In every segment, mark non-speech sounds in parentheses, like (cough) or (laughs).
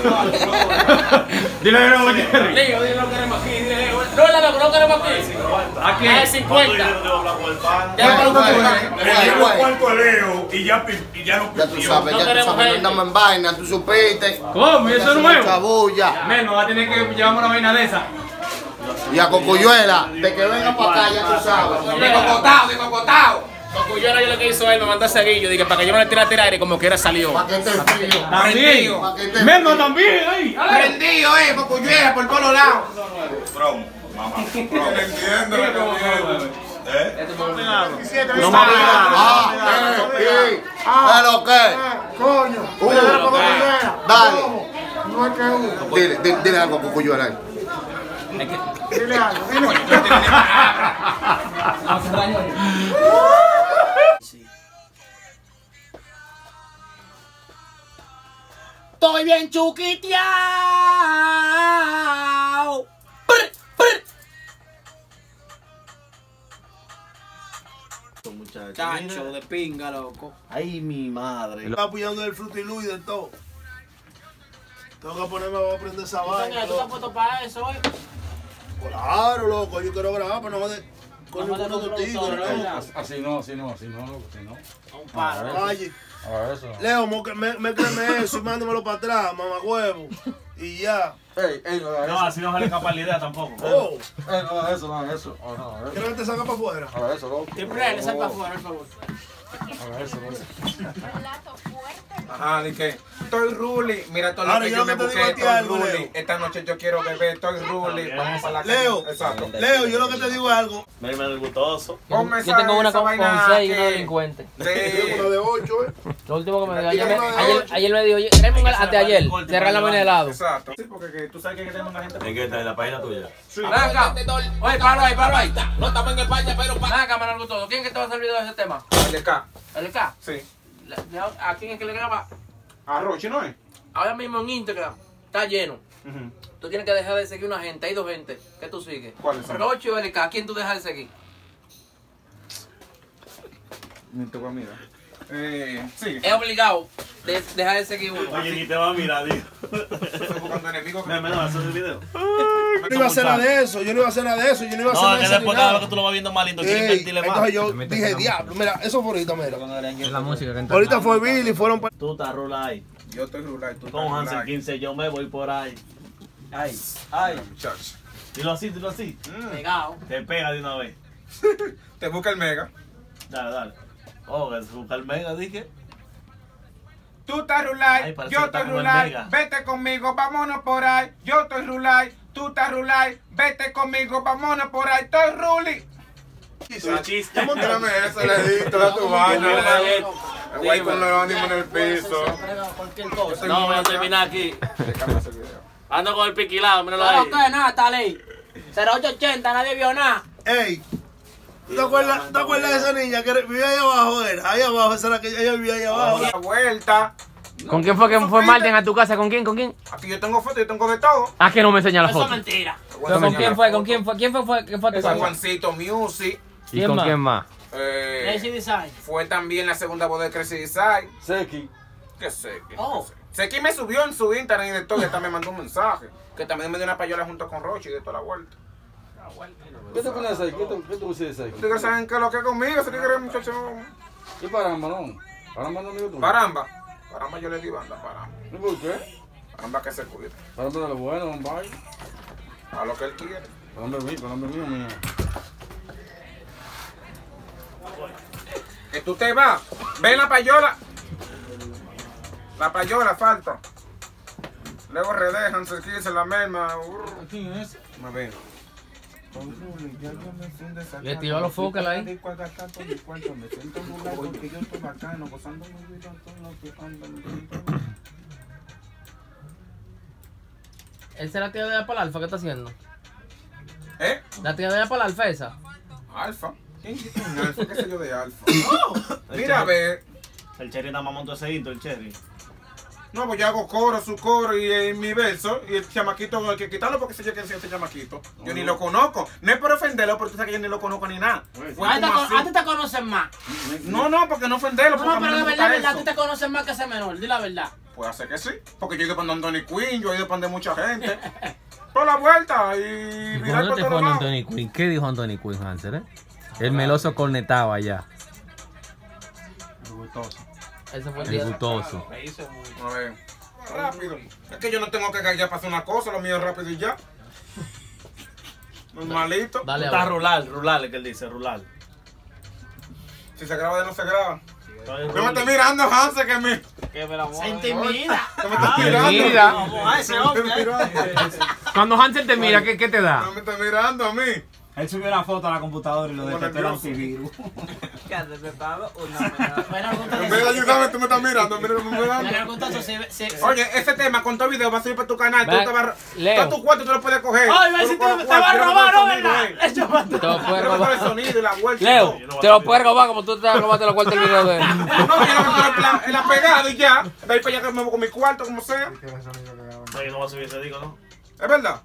(laughs) Dile de nuevo, Jerry. Leo, dile lo que queremos aquí. No, la loco, no queremos aquí. Aquí. Ah, es 50. Ya bueno. un cuarto a Leo y ya, y ya tú sabes, No ya tú sabes, no andamos en vaina, tú supiste. ¿Cómo? ¿Y eso es nuevo? Menos, va a tener que llevarme una vaina de esa. Y a Cocuyuela, de que venga para acá, ya tú sabes. De cocotao, de cocotao. Cocuyuela yo lo que hizo él, me mandó a seguir. Yo dije, para que yo me le tire a tirar aire como quiera salió. Para que esté frío. También. Te- también, ahí. Prendido, eh, cocuyuela por todos lados. Mamá. Entiendo. ¿Eh? No me Ah, eh, sí. ¿Es lo que? Coño, Uh. Dale. No es que uno. Dile, dile, dile algo a Cocuyuela ahí. Dile algo, dile. Estoy bien chuquiteado. Prr, prr. Chacho de pinga, loco. Ay, mi madre. Está apoyando el frutilú y de todo. Tengo que ponerme a aprender esa vaina. ¿Tú estás puesto para eso, eh? Claro, loco, yo quiero grabar, pero no me de. Con No. Así no, así no, así no, loco, así no. Un paro. Oye, A eso. Leo, me, eso y (laughs) mándamelo para atrás, mamá huevo. Y ya. Ey, ey, no así no se le escapa la idea tampoco. Oh, Ey, no eso, no eso. Oh, no, eso. ¿quieres que te salga para afuera? Haga eso, loco. Siempre le salga afuera, por favor. Haga eso. Ajá, de que estoy Ruli. Mira todo lo Ahora, que yo me busqué. a Estoy algo, Ruli. Leo. Esta noche yo quiero beber. Estoy Ruli. Vamos para la. Leo, Exacto. Leo, yo lo que te digo es algo. Mírame el gustoso. Ponme Yo esa- tengo una con, vaina con seis y que- una delincuente. (laughs) de- Una de ocho, eh. Lo último que me dijo, Mira, ayer, me, ayer, ayer me dijo, tráeme un hel- anteayer, cerrar la de helado. Exacto. Sí, porque que tú sabes que tenemos una gente. ¿En qué? ¿En la página tuya? Acá. Oye, paro ahí, paro ahí. No estamos en España, pero Ven acá, Manuel todo. ¿Quién es que te va a video de ese tema? LK. ¿El Sí. ¿A quién es que le graba? A Roche, ¿no es? Ahora mismo en Instagram está lleno. Tú tienes que dejar de seguir una gente. Hay dos gente que tú sigues. ¿Cuáles son? Roche o LK. ¿A quién tú dejas de seguir? Ni te voy a mirar. Eh, sí. Es obligado de dejar de seguir uno. Oye, ni te va a mirar, buscando enemigos. Me menos hacer el video. Yo no iba a hacer nada de eso, yo no iba a hacer nada de eso, yo no iba a hacer nada No, de que eso. después ni cada nada. vez que tú lo vas viendo más lindo, quieres invertirle más. entonces yo dije, diablo, mira, eso fue ahorita, mira. Es la música que. Ahorita fue Billy, fueron para... Tú estás rulay. Yo estoy Rulay. Tú Con Rulay. 15, yo me voy por ahí. Ay, ay. Muchacho. Dilo así, dilo así. Pegado. Te pega de una vez. (laughs) Te busca el mega. Dale, dale. Oh, busca el mega, dije. Tú estás Ay, Rulay, yo estoy Rulay, vete conmigo, vámonos por ahí. Yo estoy Rulay, tú estás Rulay, vete conmigo, vámonos por ahí. Estoy Ruli. Tu chiste. Mírame eso, le di toda tu vaina. El güey con los ánimos en el piso. Cualquier cosa. No, voy a terminar aquí. (laughs) Ando con el piquilado, míralo No, ahí. que nada, está ley. 0880, nadie vio nada. Ey, ¿tú te acuerdas, ¿te acuerdas de esa niña que vivía ahí abajo? Era? Ahí abajo, esa era que ella vivía ahí abajo. La vuelta. ¿Con quién fue que fue Martin a tu casa? ¿Con quién? ¿Con quién? Aquí yo tengo fotos, yo tengo de todo. Ah, que no me enseña la Eso es foto. mentira. ¿Pero ¿Con quién fue? ¿Con quién fue? ¿Quién fue, fue, que fue a tu casa? Juancito Music. ¿Y con quién más? eh, Lazy Design. fue también la segunda voz de Crazy Design. Seki. ¿Qué? ¿Qué Oh. Seki me subió en su Instagram y de todo, y hasta me mandó un mensaje. Que también me dio una payola junto con Roche y de toda la vuelta. ¿Qué te pones ahí? ¿Qué te, qué te pusiste ahí? Ustedes saben que lo que es conmigo, ese tigre muchacho. ¿Y paramba, no? Paramba no amigo tuyo. Paramba. Paramba yo le di banda, paramba. ¿Y por qué? Paramba que se cuide. Paramba de lo bueno, un baile. A lo que él quiere. Paramba mío, paramba mío, mío. Que tú te vas. Ven la payola. La payola falta. Luego redejan, se la merma. ¿Quién es? Me ven. Le tiró a los focos ahí. ¿Él se la tía de allá para el alfa? ¿Qué está haciendo? ¿Eh? ¿La tía de allá para el alfa esa? Alfa. ¿Quién es un (laughs) alfa? ¿Qué sé yo de alfa? Mira, a ver. El Cherry nada más montó ese intro, el Cherry. No, pues yo hago coro, su coro y eh, mi verso. Y el chamaquito hay que quitarlo porque sé yo que es ese chamaquito. Yo ni lo conozco. No es por ofenderlo, porque tú sabes que yo ni lo conozco ni nada. Fue A ti te como con- así. a ti te conocen más. No, no, porque no ofenderlo. No, pero de me verdad, verdad, ti te conocen más que ese menor. Di la verdad. Puede ser que sí. Porque yo he ido para Anthony Quinn, yo he ido para mucha gente. (laughs) Toda la vuelta y ¿Y cuándo te fue. Anthony Quinn? ¿Qué dijo Anthony Quinn, Hanser? Eh? El meloso cornetaba allá. Ese fue el El gustoso. Me hizo muy- A ver. Rápido. Es que yo no tengo que ya para hacer una cosa, lo mío es rápido y ya. Normalito. Dale Está rural, rural, es que él dice, rural. Si se graba, ya no se graba. No me estés mirando, Hanse, que me. que me la Se intimida. Que me estás mirando. Mira. Vamos a ese No me hombre. estés mirando. Cuando Hansel te mira, ¿qué, qué te da? No me estás mirando a mí. Él subió una foto a la computadora y lo detectó el nervioso. antivirus. (laughs) En vez de ayudarme, tú me estás mirando. Mira, no me. Oye, ese tema con todo video va a subir para tu canal. Tú te vas a- Leo. Todo tu cuarto tú lo puedes coger. Ay, a lo te, va a (laughs) robar, ¿no? el ¿Verdad? a- Te lo puedes el robar. sonido y la vuelta. y Leo, te lo puedes robar como tú te robaste los cuartos del video de él. No, yo quiero es la, la pegada y ya. De ahí para allá que me voy con mi cuarto, como sea. No, yo no voy a subir ese disco, ¿no? ¿Es verdad?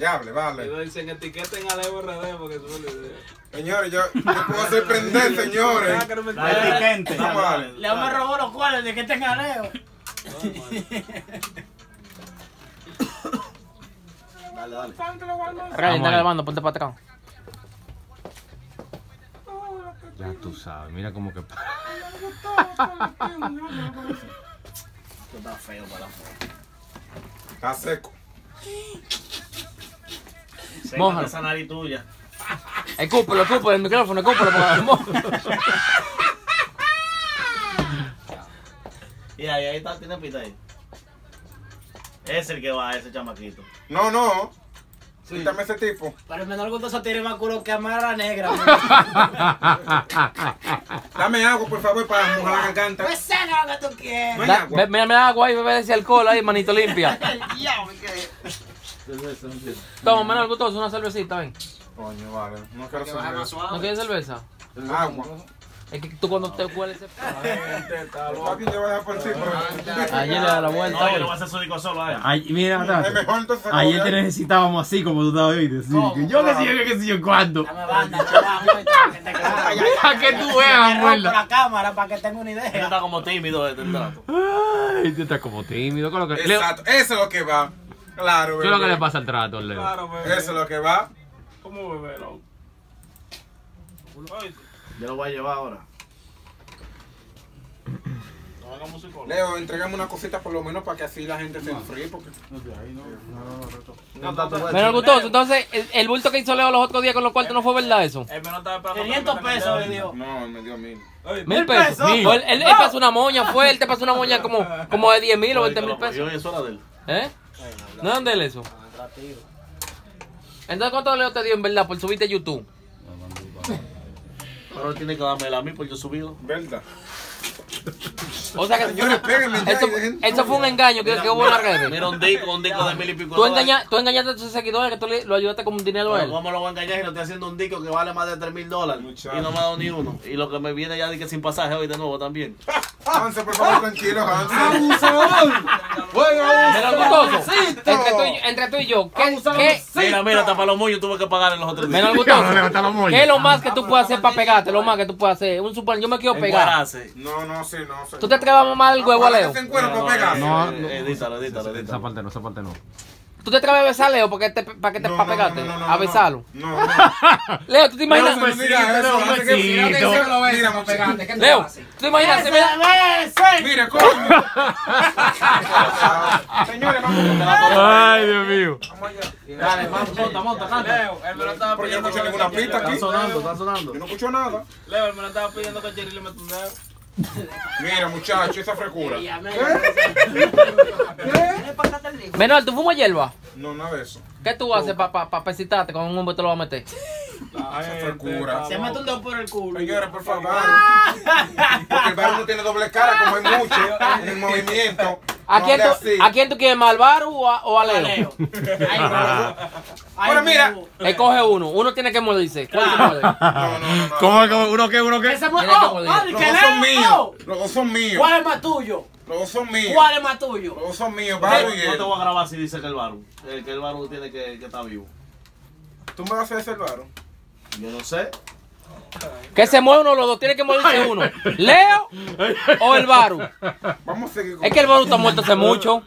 Diable, vale. Dicen etiqueten a Leo RD porque suele. Señores, yo, yo puedo sorprender, (laughs) señores. La a ver. Leo me robó los cuales de que tenga Leo. (laughs) Dale, dale. Rey, está grabando, ponte para atrás. Ya tú sabes, mira como que. Esto está feo para la foto. Está seco. (laughs) Mójalo. esa nariz tuya. Escúpelo, escúpelo, el micrófono, escúpelo. Y ahí, ahí está, tiene pita ahí. Es el que va, ese chamaquito. No, no. Quítame ese tipo. Pero el menor gusto tiene más culo que Amara Negra. (laughs) Dame agua, por favor, para mojar la garganta. Pues saca lo que tú quieres. No hay Da- agua. Mira, mira agua ahí, bebe ese alcohol ahí, manito limpia. (laughs) Toma, menor gustoso, una cervecita, ven. Coño, vale. No quiero cerveza. ¿No quieres cerveza? Agua. Es que tú cuando te hueles ese... Papi, yo voy a dejar por encima. Ayer le da la vuelta. No, yo hoy. no voy a hacer su disco solo a él. Mira. Ayer te necesitábamos así como tú estabas hoy. Yo que sé yo, que qué sé yo cuánto. Dame banda, chaval, (laughs) para que te tú veas, abuela. la cámara para que tenga una Este idea. está como tímido este trato. Ay, tú estás como tímido. ¿Qué lo Exacto. Eso es lo que va. Claro, ¿qué es lo que bebé. le pasa al trato, Leo? Claro, bebé. Eso es lo que va. ¿Cómo bebé, loco? Yo lo voy a llevar ahora. No. Leo, entregame una cosita por lo menos para que así la gente se enfríe. Porque... Menor gustoso, entonces el, el bulto que hizo Leo los otros días con los cuartos no fue verdad eso. el menor estaba esperando. 500 que me pesos le dio. No, él me dio mil. Mil pesos. O Él, él, él pasó una moña, fue, él te pasó una moña como, como de 10 mil o 20 mil pesos. Yo eso era de él. ¿Eh? ¿No es dónde él eso? Entonces, ¿cuánto Leo te dio en verdad por subirte a YouTube? Pero él tiene que darme a mí por yo subido. ¿Verdad? O sea que Señores, eso, eso fue un engaño que, que hubo en las redes. Mira un disco, un disco de mil y pico. Tú, engaña, tú engañaste a tus seguidores que tú le- lo ayudaste con dinero a él. ¿Cómo lo voy a engañar si lo estoy haciendo un disco que vale más de 3 mil dólares? Y no me ha dado ni uno. Y lo que me viene ya de que sin pasaje hoy de nuevo también. Hanse, por favor, tranquilo, Menor gustoso, entre tú, y, entre tú y yo, ¿qué, qué, Mira, mira, hasta para los moños tuve que pagar en los otros días. menor gustoso, (laughs) ¿qué es lo más que tú puedes hacer para pegarte? Lo más que tú puedes hacer. Un super, yo me quiero pegar. No, no, sí, no. Sí. ¿Tú te atreves a mamar el huevo a Ojalá Leo? para pegar. No, eh, no. Edítalo, edítalo, Esa edítalo. parte no, esa parte no. ¿Tú te atreves a besar a Leo para que te, para que te, No, para no, pegarte? no, no, no, a no. besarlo. No, no. (laughs) Leo, ¿tú te imaginas? No, mira eso, Hanse, que- besito. Mira, muchacho. Leo, ¿tú te imaginas? Mira, coño. Señores, vamos a Ay, Dios mío. Dale, vamos, monta, monta, canta. Leo, el menor estaba Pero yo no pidiendo escucho que ninguna pista aquí. Está sonando, está sonando. Yo no escucho nada. Leo, el menor estaba pidiendo que Jerry le meta un dedo. Mira, muchacho, esa frescura. Menor, ¿tú fumas hierba? No, nada de eso. ¿Qué tú haces para pa, pa pesitarte con un hombre te lo va a meter? La Esa frescura. está loca. un dedo por el culo. Señores, por favor. Porque el barrio no tiene doble cara, como hay mucho en el movimiento. ¿A quién, tú. ¿A quién tú quieres, más, al Baru o a, o a Leo? (laughs) Bueno, mira. Escoge uno. Uno tiene que mordirse. ¿Cuál muerde? (laughs) No, no, no. no. ¿Cómo, cómo, uno qué, uno qué? Que mordir. Los dos son míos. Los dos son míos. ¿Cuál es más tuyo? Los dos son míos. ¿Cuál es más tuyo? Los dos son míos, No, Barrio y no te voy a grabar si dice que el Baru. eh, que el Baru tiene que, que estar vivo. ¿Tú me vas a hacer el barro? Yo no sé. Que se mueve uno de los dos, tiene que morirse uno. ¿Leo o el Baru? Vamos a seguir con Es que el Baru está muerto hace mucho.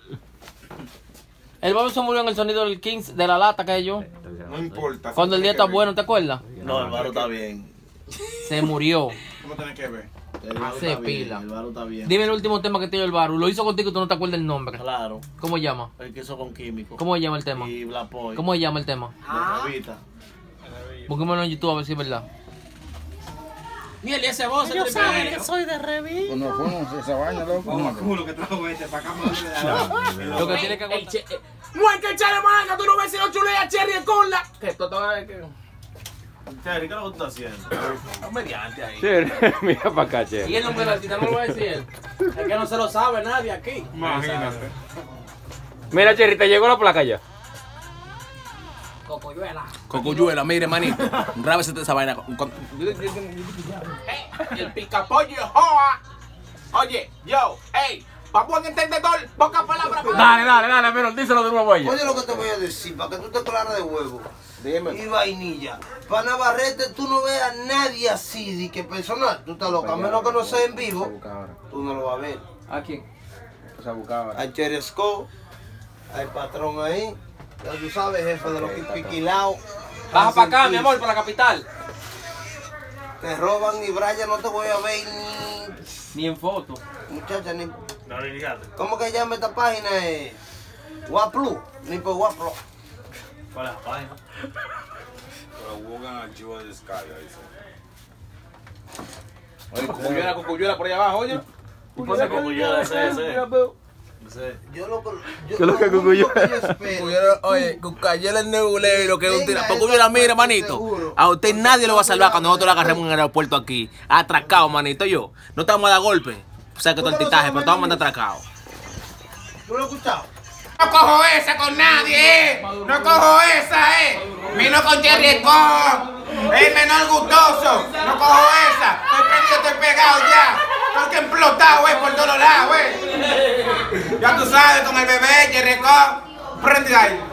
El Baru se murió en el sonido del 15 de la lata que yo. No importa. Cuando el día está bueno, ¿te acuerdas? No, el baro está bien. Se murió. ¿Cómo tenés que ver? El Hace está bien, pila. El está bien. Dime el último tema que tiene el Baru. Lo hizo contigo y tú no te acuerdas el nombre. Claro. ¿Cómo se llama? El que hizo con químico. ¿Cómo se llama el tema? Y Black Boy. ¿Cómo se llama el tema? Revista. Busquémoslo en YouTube a ver si es verdad. Ni el ese voz, el tripeo. Pues no fuimos esa vaina, loco. Lo que tiene que El aguantar. che- eh, No hay que echarle manga, tú no ves si lo chulea Cherry en cola. Que esto todo es que. Terry, ¿qué es lo que tú estás haciendo? Un mediante ahí. (laughs) Mira para acá, Y che. el nombre del artista no lo va a decir él. Es que no se lo sabe nadie aquí. Imagínate. Mira, Cherry, te llegó la placa ya. Cocoyuela. Cocuyuela, mire, manito. Grábese esa vaina. con- con- Y el picapollo, joa. Oye, yo, hey, vamos en entendedor, poca palabra. Dale, dale, dale, pero díselo de nuevo a ella. Oye lo que te voy a decir, para que tú te claras de huevo. Dime. Y vainilla. Para Navarrete tú no ves a nadie así, de que personal. Tú estás loca, a menos que no sea en vivo, tú no lo vas a ver. ¿A quién? Al Cheresco, al patrón ahí. Ya tú sabes, jefe de los piquilaos. Baja para acá, mi amor, para la capital. Te roban y Brian no te voy a ver ni. Ni en foto. Muchacha, ni. No iniciaste. ¿Cómo que llama esta página? Eh, Guaplu, ni por Guaplu. ¿Cuál es la página? Oye, Cocuyuela, Cocuyuela por allá abajo, oye. ¿Y por qué como yo ese, ese? Ese. Yo lo, yo, ¿Qué es lo que Cucuyo? oye, Cucayela el nebulero, que es un Venga, tira. esa Cocuyuela, mire, parte manito. A usted nadie lo va a salvar cuando nosotros lo agarremos en el aeropuerto aquí. Atracado, manito, yo. No te vamos a dar golpe. O sea que todo el titaje, pero te vamos a mandar atracado. ¿Tú lo has escuchado? No cojo esa con nadie, eh. No cojo esa, eh. Vino con Jerry Scott. El menor gustoso. No cojo esa. Estoy prendido, estoy pegado ya. Estoy que explotado, eh, por todos lados, eh. Ya tú sabes, con el bebé, Jerry Scott. Prende ahí.